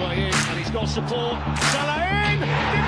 in, and he's got support. Salah in!